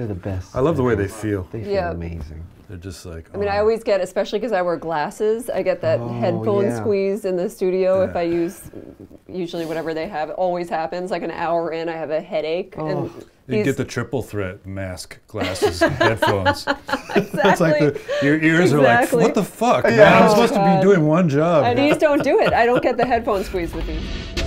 They're the best. I love the way they feel. They feel Yeah. amazing. They're just like. I mean, I oh. always get, especially because I wear glasses, I get that Oh, headphone yeah. squeeze in the studio if I use usually whatever they have. It always happens. Like an hour in, I have a headache. Oh. And You get the triple threat mask, glasses, headphones. exactly. Like the, your ears are like, what the fuck? Yeah. Man, I'm supposed supposed to be doing one job. and these don't do it. I don't get the headphone squeeze with these.